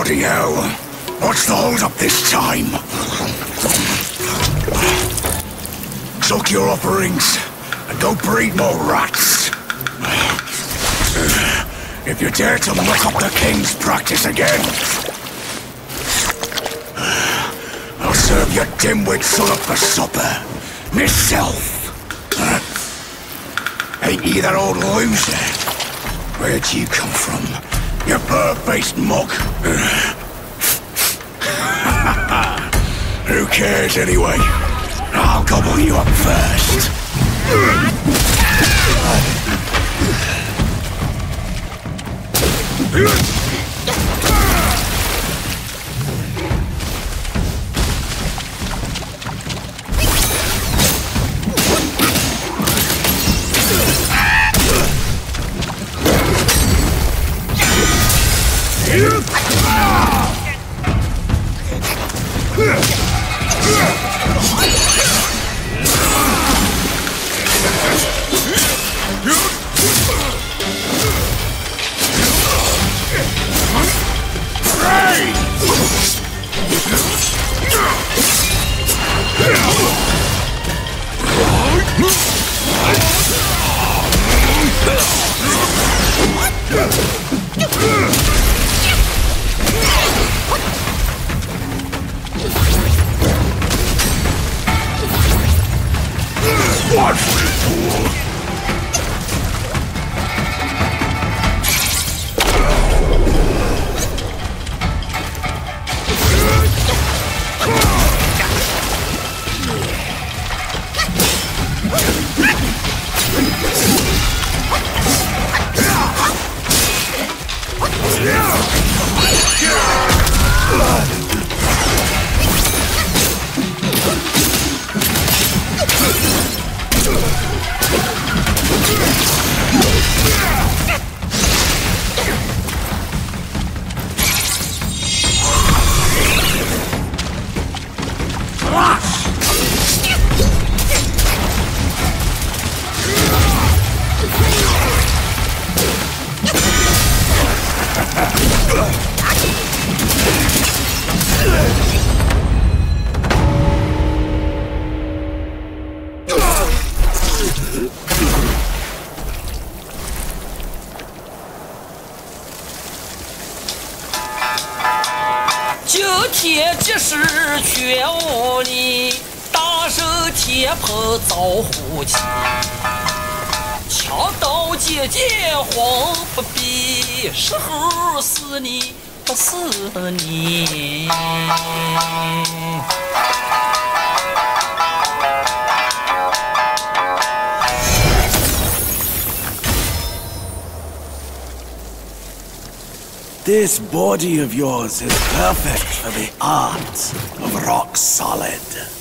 Bloody hell. What's the hold up this time? Suck your offerings and go breed more rats. If you dare to muck up the king's practice again, I'll serve your dimwit son up for supper. Myself. Ain't you that old loser? Where'd you come from? You bird-faced mug? Who cares anyway? I'll gobble you up first. Ugh! Watch this, fool! 今天即使全无你大声天蓬招呼吸。强盗姐姐红不闭时候是你不是你。This body of yours is perfect for the art of rock solid.